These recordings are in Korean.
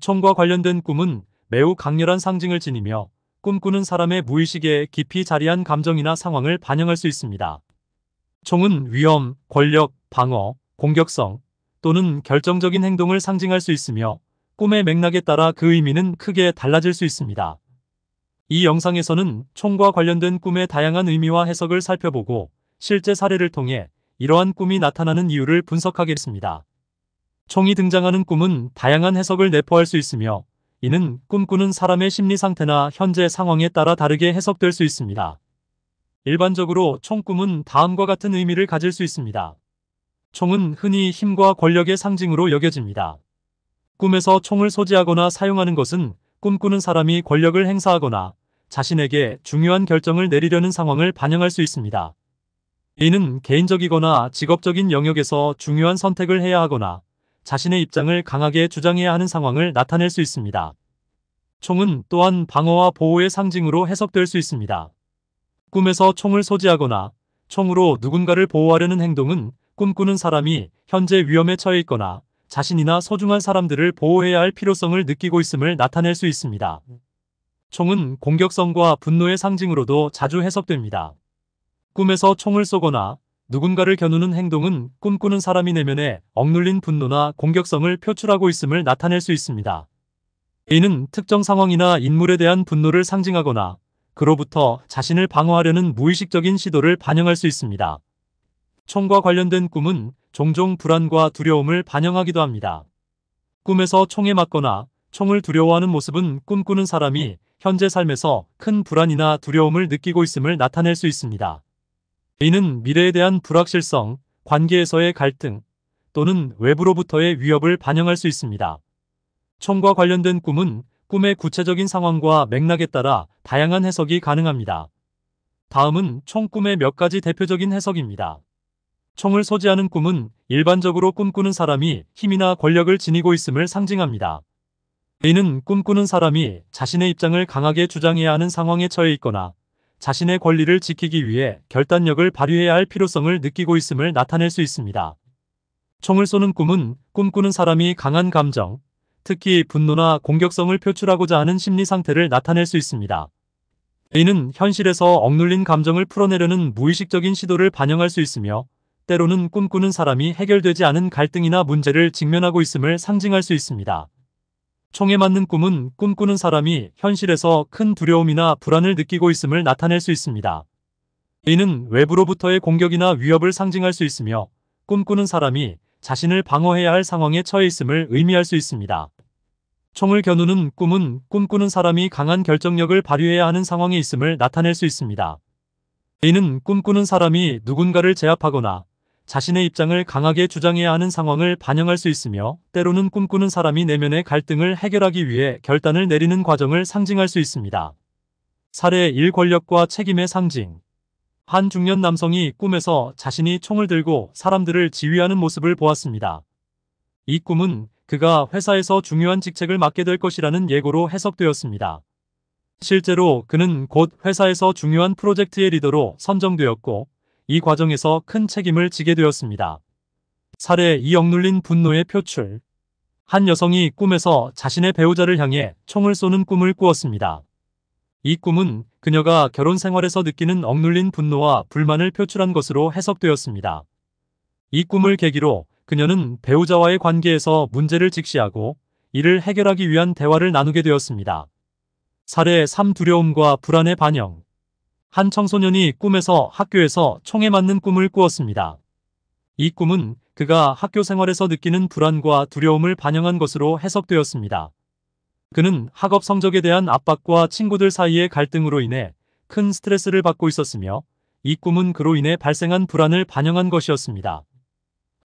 총과 관련된 꿈은 매우 강렬한 상징을 지니며 꿈꾸는 사람의 무의식에 깊이 자리한 감정이나 상황을 반영할 수 있습니다. 총은 위험, 권력, 방어, 공격성 또는 결정적인 행동을 상징할 수 있으며 꿈의 맥락에 따라 그 의미는 크게 달라질 수 있습니다. 이 영상에서는 총과 관련된 꿈의 다양한 의미와 해석을 살펴보고 실제 사례를 통해 이러한 꿈이 나타나는 이유를 분석하겠습니다. 총이 등장하는 꿈은 다양한 해석을 내포할 수 있으며 이는 꿈꾸는 사람의 심리 상태나 현재 상황에 따라 다르게 해석될 수 있습니다. 일반적으로 총꿈은 다음과 같은 의미를 가질 수 있습니다. 총은 흔히 힘과 권력의 상징으로 여겨집니다. 꿈에서 총을 소지하거나 사용하는 것은 꿈꾸는 사람이 권력을 행사하거나 자신에게 중요한 결정을 내리려는 상황을 반영할 수 있습니다. 이는 개인적이거나 직업적인 영역에서 중요한 선택을 해야 하거나 자신의 입장을 강하게 주장해야 하는 상황을 나타낼 수 있습니다. 총은 또한 방어와 보호의 상징으로 해석될 수 있습니다. 꿈에서 총을 소지하거나 총으로 누군가를 보호하려는 행동은 꿈꾸는 사람이 현재 위험에 처해 있거나 자신이나 소중한 사람들을 보호해야 할 필요성을 느끼고 있음을 나타낼 수 있습니다. 총은 공격성과 분노의 상징으로도 자주 해석됩니다. 꿈에서 총을 쏘거나 누군가를 겨누는 행동은 꿈꾸는 사람이 내면에 억눌린 분노나 공격성을 표출하고 있음을 나타낼 수 있습니다. 이는 특정 상황이나 인물에 대한 분노를 상징하거나 그로부터 자신을 방어하려는 무의식적인 시도를 반영할 수 있습니다. 총과 관련된 꿈은 종종 불안과 두려움을 반영하기도 합니다. 꿈에서 총에 맞거나 총을 두려워하는 모습은 꿈꾸는 사람이 현재 삶에서 큰 불안이나 두려움을 느끼고 있음을 나타낼 수 있습니다. 이는 미래에 대한 불확실성, 관계에서의 갈등 또는 외부로부터의 위협을 반영할 수 있습니다. 총과 관련된 꿈은 꿈의 구체적인 상황과 맥락에 따라 다양한 해석이 가능합니다. 다음은 총 꿈의 몇 가지 대표적인 해석입니다. 총을 소지하는 꿈은 일반적으로 꿈꾸는 사람이 힘이나 권력을 지니고 있음을 상징합니다. 이는 꿈꾸는 사람이 자신의 입장을 강하게 주장해야 하는 상황에 처해 있거나 자신의 권리를 지키기 위해 결단력을 발휘해야 할 필요성을 느끼고 있음을 나타낼 수 있습니다. 총을 쏘는 꿈은 꿈꾸는 사람이 강한 감정, 특히 분노나 공격성을 표출하고자 하는 심리 상태를 나타낼 수 있습니다. 이는 현실에서 억눌린 감정을 풀어내려는 무의식적인 시도를 반영할 수 있으며 때로는 꿈꾸는 사람이 해결되지 않은 갈등이나 문제를 직면하고 있음을 상징할 수 있습니다. 총에 맞는 꿈은 꿈꾸는 사람이 현실에서 큰 두려움이나 불안을 느끼고 있음을 나타낼 수 있습니다. 이는 외부로부터의 공격이나 위협을 상징할 수 있으며 꿈꾸는 사람이 자신을 방어해야 할 상황에 처해 있음을 의미할 수 있습니다. 총을 겨누는 꿈은 꿈꾸는 사람이 강한 결정력을 발휘해야 하는 상황에 있음을 나타낼 수 있습니다. 이는 꿈꾸는 사람이 누군가를 제압하거나 자신의 입장을 강하게 주장해야 하는 상황을 반영할 수 있으며 때로는 꿈꾸는 사람이 내면의 갈등을 해결하기 위해 결단을 내리는 과정을 상징할 수 있습니다. 사례 1 권력과 책임의 상징 한 중년 남성이 꿈에서 자신이 총을 들고 사람들을 지휘하는 모습을 보았습니다. 이 꿈은 그가 회사에서 중요한 직책을 맡게 될 것이라는 예고로 해석되었습니다. 실제로 그는 곧 회사에서 중요한 프로젝트의 리더로 선정되었고 이 과정에서 큰 책임을 지게 되었습니다. 사례 이 억눌린 분노의 표출 한 여성이 꿈에서 자신의 배우자를 향해 총을 쏘는 꿈을 꾸었습니다. 이 꿈은 그녀가 결혼 생활에서 느끼는 억눌린 분노와 불만을 표출한 것으로 해석되었습니다. 이 꿈을 계기로 그녀는 배우자와의 관계에서 문제를 직시하고 이를 해결하기 위한 대화를 나누게 되었습니다. 사례 3 두려움과 불안의 반영 한 청소년이 꿈에서 학교에서 총에 맞는 꿈을 꾸었습니다. 이 꿈은 그가 학교 생활에서 느끼는 불안과 두려움을 반영한 것으로 해석되었습니다. 그는 학업 성적에 대한 압박과 친구들 사이의 갈등으로 인해 큰 스트레스를 받고 있었으며 이 꿈은 그로 인해 발생한 불안을 반영한 것이었습니다.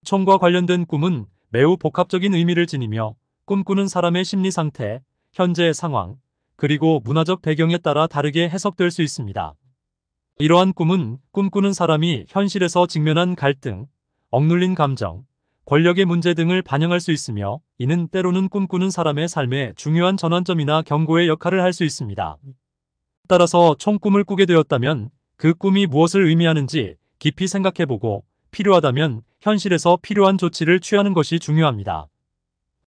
총과 관련된 꿈은 매우 복합적인 의미를 지니며 꿈꾸는 사람의 심리 상태, 현재 상황, 그리고 문화적 배경에 따라 다르게 해석될 수 있습니다. 이러한 꿈은 꿈꾸는 사람이 현실에서 직면한 갈등, 억눌린 감정, 권력의 문제 등을 반영할 수 있으며 이는 때로는 꿈꾸는 사람의 삶에 중요한 전환점이나 경고의 역할을 할 수 있습니다. 따라서 총 꿈을 꾸게 되었다면 그 꿈이 무엇을 의미하는지 깊이 생각해보고 필요하다면 현실에서 필요한 조치를 취하는 것이 중요합니다.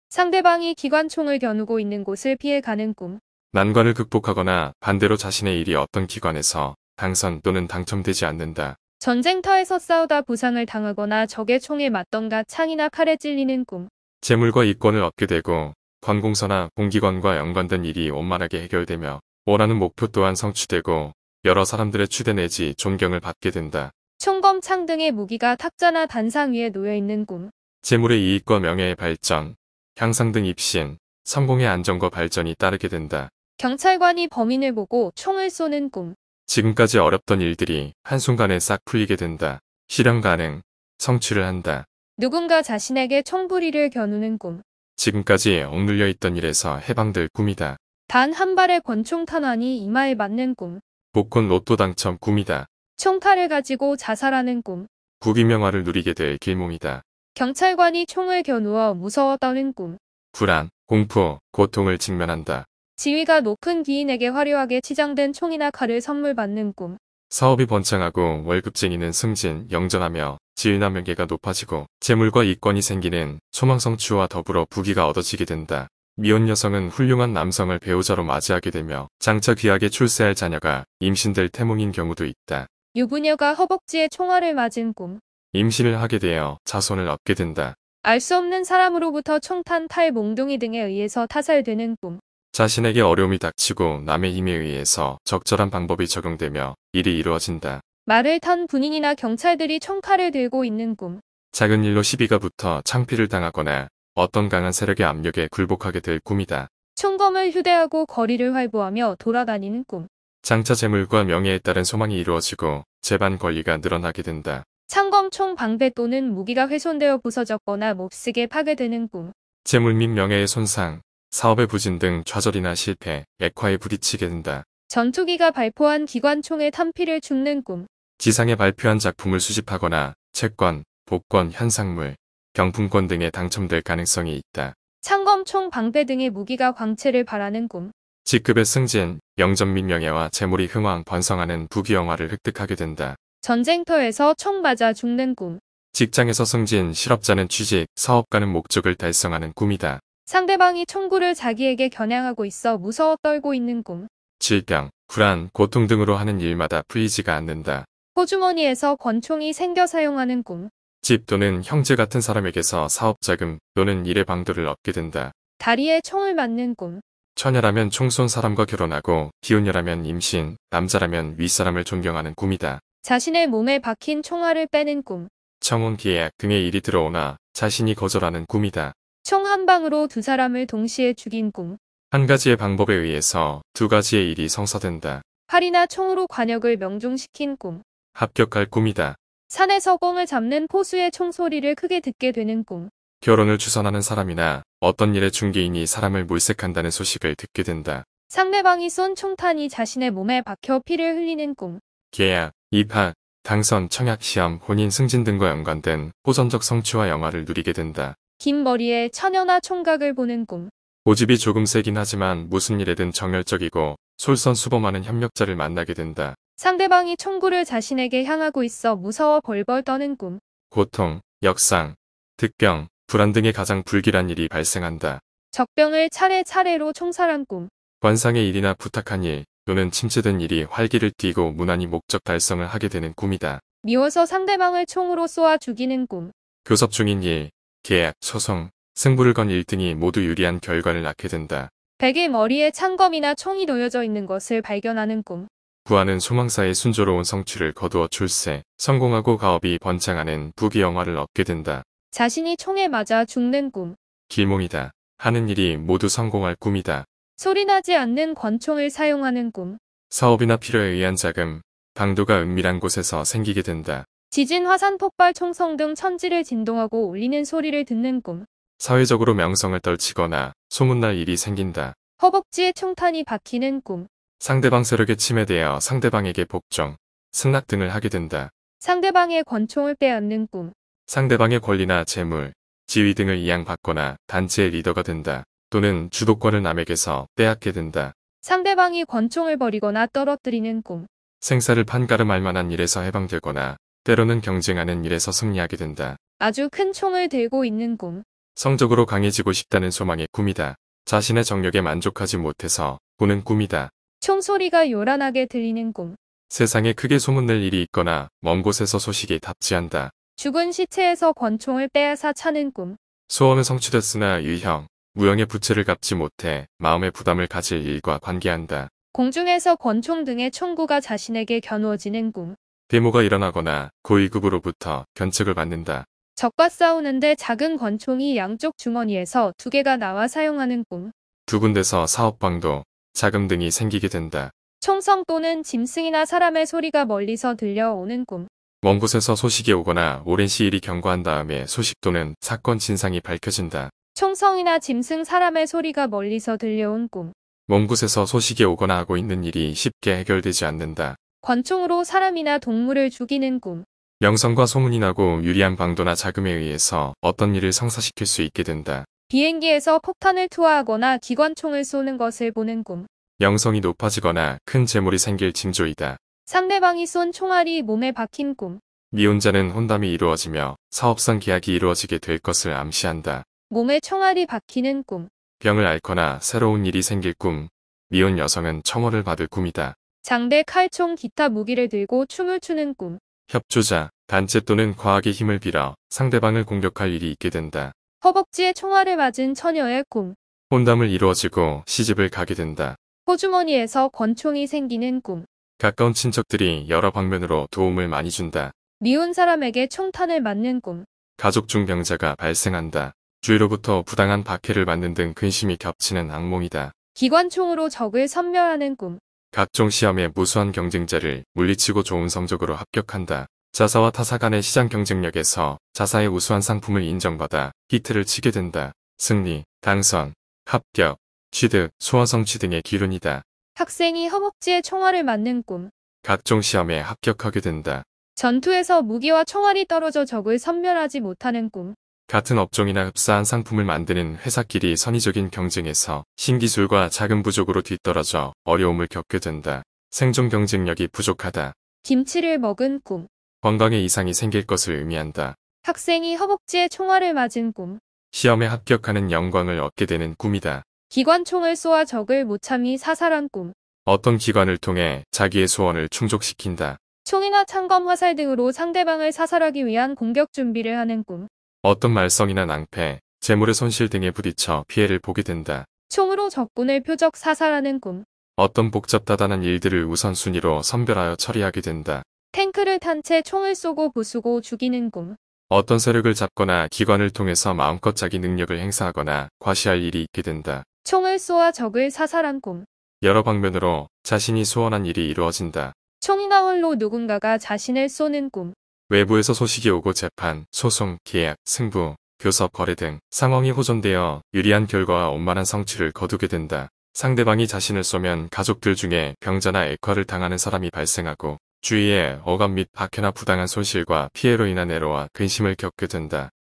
상대방이 기관총을 겨누고 있는 곳을 피해가는 꿈. 난관을 극복하거나 반대로 자신의 일이 어떤 기관에서 당선 또는 당첨되지 않는다. 전쟁터에서 싸우다 부상을 당하거나 적의 총에 맞던가 창이나 칼에 찔리는 꿈. 재물과 이권을 얻게 되고 관공서나 공기관과 연관된 일이 원만하게 해결되며 원하는 목표 또한 성취되고 여러 사람들의 추대 내지 존경을 받게 된다. 총검 창 등의 무기가 탁자나 단상 위에 놓여 있는 꿈. 재물의 이익과 명예의 발전, 향상 등 입신, 성공의 안정과 발전이 따르게 된다. 경찰관이 범인을 보고 총을 쏘는 꿈. 지금까지 어렵던 일들이 한순간에 싹 풀리게 된다. 실현 가능, 성취를 한다. 누군가 자신에게 총부리를 겨누는 꿈. 지금까지 억눌려 있던 일에서 해방될 꿈이다. 단 한 발의 권총 탄환이 이마에 맞는 꿈. 복권 로또 당첨 꿈이다. 총칼을 가지고 자살하는 꿈. 부귀명화를 누리게 될 길몽이다. 경찰관이 총을 겨누어 무서워 떠는 꿈. 불안, 공포, 고통을 직면한다. 지위가 높은 기인에게 화려하게 치장된 총이나 칼을 선물 받는 꿈. 사업이 번창하고 월급쟁이는 승진, 영전하며 지위나 명예가 높아지고 재물과 이권이 생기는 소망 성취와 더불어 부귀가 얻어지게 된다. 미혼 여성은 훌륭한 남성을 배우자로 맞이하게 되며 장차 귀하게 출세할 자녀가 임신될 태몽인 경우도 있다. 유부녀가 허벅지에 총알을 맞은 꿈. 임신을 하게 되어 자손을 얻게 된다. 알 수 없는 사람으로부터 총탄, 탈, 몽둥이 등에 의해서 타살되는 꿈. 자신에게 어려움이 닥치고 남의 힘에 의해서 적절한 방법이 적용되며 일이 이루어진다. 말을 탄 군인이나 경찰들이 총칼을 들고 있는 꿈. 작은 일로 시비가 붙어 창피를 당하거나 어떤 강한 세력의 압력에 굴복하게 될 꿈이다. 총검을 휴대하고 거리를 활보하며 돌아다니는 꿈. 장차 재물과 명예에 따른 소망이 이루어지고 재반 권리가 늘어나게 된다. 창검총 방패 또는 무기가 훼손되어 부서졌거나 몹쓰게 파괴되는 꿈. 재물 및 명예의 손상, 사업의 부진 등 좌절이나 실패, 액화에 부딪히게 된다. 전투기가 발포한 기관총에 탄피를 죽는 꿈. 지상에 발표한 작품을 수집하거나 채권, 복권, 현상물, 경품권 등에 당첨될 가능성이 있다. 창검총 방패 등의 무기가 광채를 발하는 꿈. 직급의 승진, 영전 및 명예와 재물이 흥왕 번성하는 부귀영화를 획득하게 된다. 전쟁터에서 총 맞아 죽는 꿈. 직장에서 승진, 실업자는 취직, 사업가는 목적을 달성하는 꿈이다. 상대방이 총구를 자기에게 겨냥하고 있어 무서워 떨고 있는 꿈. 질병, 불안, 고통 등으로 하는 일마다 풀리지가 않는다. 호주머니에서 권총이 생겨 사용하는 꿈. 집 또는 형제 같은 사람에게서 사업자금 또는 일의 방도를 얻게 된다. 다리에 총을 맞는 꿈. 처녀라면 총 쏜 사람과 결혼하고 기혼녀라면 임신, 남자라면 윗사람을 존경하는 꿈이다. 자신의 몸에 박힌 총알을 빼는 꿈. 청혼 계약 등의 일이 들어오나 자신이 거절하는 꿈이다. 총 한 방으로 두 사람을 동시에 죽인 꿈. 한 가지의 방법에 의해서 두 가지의 일이 성사된다. 활이나 총으로 관역을 명중시킨 꿈. 합격할 꿈이다. 산에서 꽁을 잡는 포수의 총소리를 크게 듣게 되는 꿈. 결혼을 추선하는 사람이나 어떤 일의 중개인이 사람을 물색한다는 소식을 듣게 된다. 상대방이 쏜 총탄이 자신의 몸에 박혀 피를 흘리는 꿈. 계약, 입학, 당선, 청약 시험, 혼인 승진 등과 연관된 호전적 성취와 영화를 누리게 된다. 긴 머리에 처녀나 총각을 보는 꿈. 고집이 조금 세긴 하지만 무슨 일에든 정열적이고 솔선수범하는 협력자를 만나게 된다. 상대방이 총구를 자신에게 향하고 있어 무서워 벌벌 떠는 꿈. 고통, 역상, 득병, 불안 등의 가장 불길한 일이 발생한다. 적병을 차례차례로 총살한 꿈. 관상의 일이나 부탁한 일 또는 침체된 일이 활기를 띠고 무난히 목적 달성을 하게 되는 꿈이다. 미워서 상대방을 총으로 쏘아 죽이는 꿈. 교섭 중인 일, 계약, 소송, 승부를 건일 등이 모두 유리한 결과를 낳게 된다. 베개 머리에 창검이나 총이 놓여져 있는 것을 발견하는 꿈. 구하는 소망사의 순조로운 성취를 거두어 출세, 성공하고 가업이 번창하는 부귀영화를 얻게 된다. 자신이 총에 맞아 죽는 꿈. 길몽이다. 하는 일이 모두 성공할 꿈이다. 소리나지 않는 권총을 사용하는 꿈. 사업이나 필요에 의한 자금, 방도가 은밀한 곳에서 생기게 된다. 지진, 화산, 폭발, 총성 등 천지를 진동하고 울리는 소리를 듣는 꿈. 사회적으로 명성을 떨치거나 소문날 일이 생긴다. 허벅지에 총탄이 박히는 꿈. 상대방 세력에 침해되어 상대방에게 복종, 승낙 등을 하게 된다. 상대방의 권총을 빼앗는 꿈. 상대방의 권리나 재물, 지위 등을 이양받거나 단체의 리더가 된다. 또는 주도권을 남에게서 빼앗게 된다. 상대방이 권총을 버리거나 떨어뜨리는 꿈. 생사를 판가름할 만한 일에서 해방되거나 때로는 경쟁하는 일에서 승리하게 된다. 아주 큰 총을 들고 있는 꿈. 성적으로 강해지고 싶다는 소망의 꿈이다. 자신의 정력에 만족하지 못해서 꾸는 꿈이다. 총소리가 요란하게 들리는 꿈. 세상에 크게 소문낼 일이 있거나 먼 곳에서 소식이 답지한다. 죽은 시체에서 권총을 빼앗아 차는 꿈. 소원은 성취됐으나 유형, 무형의 부채를 갚지 못해 마음의 부담을 가질 일과 관계한다. 공중에서 권총 등의 총구가 자신에게 겨누어지는 꿈. 데모가 일어나거나 고위급으로부터 견책을 받는다. 적과 싸우는데 작은 권총이 양쪽 주머니에서 두 개가 나와 사용하는 꿈. 두 군데서 사업방도, 자금 등이 생기게 된다. 총성 또는 짐승이나 사람의 소리가 멀리서 들려오는 꿈. 먼 곳에서 소식이 오거나 오랜 시일이 경과한 다음에 소식 또는 사건 진상이 밝혀진다. 총성이나 짐승 사람의 소리가 멀리서 들려온 꿈. 먼 곳에서 소식이 오거나 하고 있는 일이 쉽게 해결되지 않는다. 권총으로 사람이나 동물을 죽이는 꿈. 명성과 소문이 나고 유리한 방도나 자금에 의해서 어떤 일을 성사시킬 수 있게 된다. 비행기에서 폭탄을 투하하거나 기관총을 쏘는 것을 보는 꿈. 명성이 높아지거나 큰 재물이 생길 징조이다. 상대방이 쏜 총알이 몸에 박힌 꿈. 미혼자는 혼담이 이루어지며 사업상 계약이 이루어지게 될 것을 암시한다. 몸에 총알이 박히는 꿈. 병을 앓거나 새로운 일이 생길 꿈. 미혼 여성은 청혼을 받을 꿈이다. 장대, 칼총, 기타 무기를 들고 춤을 추는 꿈. 협조자, 단체 또는 과학의 힘을 빌어 상대방을 공격할 일이 있게 된다. 허벅지에 총알을 맞은 처녀의 꿈. 혼담을 이루어지고 시집을 가게 된다. 호주머니에서 권총이 생기는 꿈. 가까운 친척들이 여러 방면으로 도움을 많이 준다. 미운 사람에게 총탄을 맞는 꿈. 가족 중 병자가 발생한다. 주위로부터 부당한 박해를 받는 등 근심이 겹치는 악몽이다. 기관총으로 적을 섬멸하는 꿈. 각종 시험에 무수한 경쟁자를 물리치고 좋은 성적으로 합격한다. 자사와 타사 간의 시장 경쟁력에서 자사의 우수한 상품을 인정받아 히트를 치게 된다. 승리, 당선, 합격, 취득, 소원 성취 등의 기론이다. 학생이 허벅지에 총알을 맞는 꿈. 각종 시험에 합격하게 된다. 전투에서 무기와 총알이 떨어져 적을 섬멸하지 못하는 꿈. 같은 업종이나 흡사한 상품을 만드는 회사끼리 선의적인 경쟁에서 신기술과 자금 부족으로 뒤떨어져 어려움을 겪게 된다. 생존 경쟁력이 부족하다. 김치를 먹은 꿈. 건강에 이상이 생길 것을 의미한다. 학생이 허벅지에 총알을 맞은 꿈. 시험에 합격하는 영광을 얻게 되는 꿈이다. 기관총을 쏘아 적을 무참히 사살한 꿈. 어떤 기관을 통해 자기의 소원을 충족시킨다. 총이나 창검 화살 등으로 상대방을 사살하기 위한 공격 준비를 하는 꿈. 어떤 말썽이나 낭패, 재물의 손실 등에 부딪혀 피해를 보게 된다. 총으로 적군을 표적 사살하는 꿈. 어떤 복잡다단한 일들을 우선순위로 선별하여 처리하게 된다. 탱크를 탄 채 총을 쏘고 부수고 죽이는 꿈. 어떤 세력을 잡거나 기관을 통해서 마음껏 자기 능력을 행사하거나 과시할 일이 있게 된다. 총을 쏘아 적을 사살한 꿈. 여러 방면으로 자신이 소원한 일이 이루어진다. 총이나 홀로 누군가가 자신을 쏘는 꿈. 외부에서 소식이 오고 재판, 소송, 계약, 승부, 교섭, 거래 등 상황이 호전되어 유리한 결과와 원만한 성취를 거두게 된다. 상대방이 자신을 쏘면 가족들 중에 병자나 액화를 당하는 사람이 발생하고 주위에 억압 및 박해나 부당한 손실과 피해로 인한 애로와 근심을 겪게 된다.